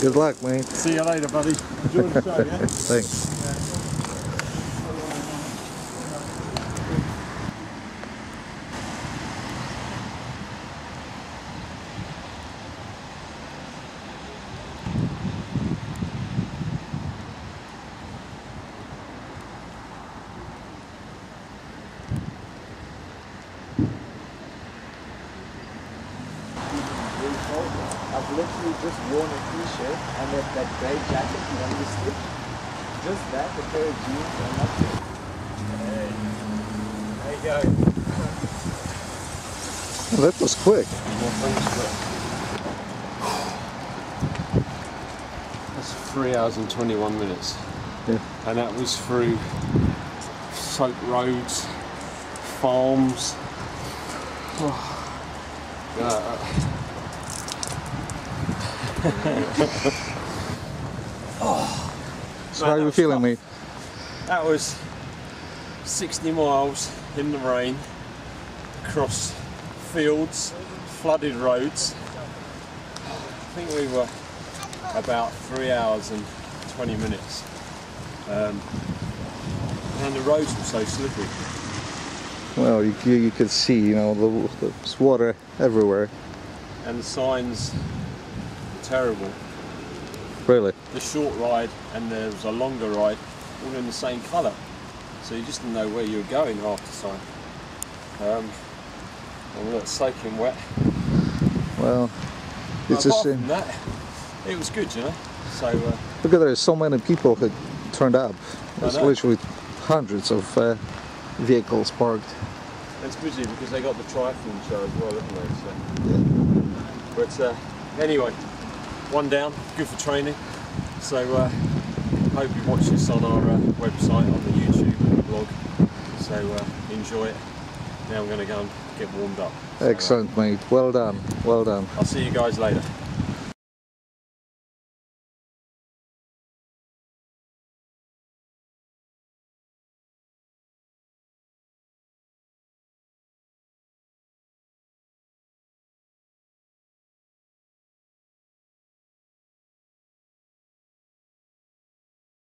Good luck, mate. See you later, buddy. Enjoy the show, yeah? Thanks. I've literally just worn a t-shirt and that, that grey jacket, you know, the stitch. Just that, a pair of jeans and that's it. Hey. There you go. That was quick. That's three hours and 21 minutes. Yeah. And that was through soaked roads, farms. Oh. Uh, So how are you feeling, mate? that was 60 miles in the rain, across fields, flooded roads. I think we were about three hours and 20 minutes. Um, and the roads were so slippery. Well, you, you, could see, you know, the, there's water everywhere. and the signs terrible. Really. The short ride and there was a longer ride, all in the same colour. So you just didn't know where you were going half the time. Um, and look, soaking wet. Well, it's just from that, it was good, you know. So uh, look at there's so many people who turned up. There's literally hundreds of uh, vehicles parked. it's busy because they got the triathlon show as well, haven't they? So, but uh, anyway, one down, good for training. So uh, hope you watch this on our uh, website, on the YouTube blog. So uh, enjoy it. Now I'm going to go and get warmed up. So, uh, Excellent, mate. Well done. Well done. I'll see you guys later.